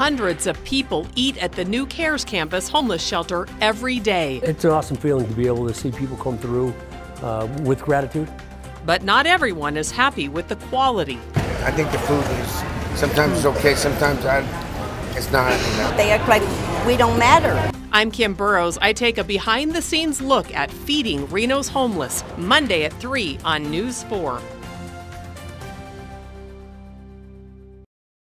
Hundreds of people eat at the new CARES campus homeless shelter every day. It's an awesome feeling to be able to see people come through uh, with gratitude. But not everyone is happy with the quality. I think the food is sometimes it's okay, sometimes I, it's not. You know. They act like we don't matter. I'm Kim Burrows. I take a behind the scenes look at feeding Reno's homeless Monday at 3 on News 4.